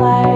life.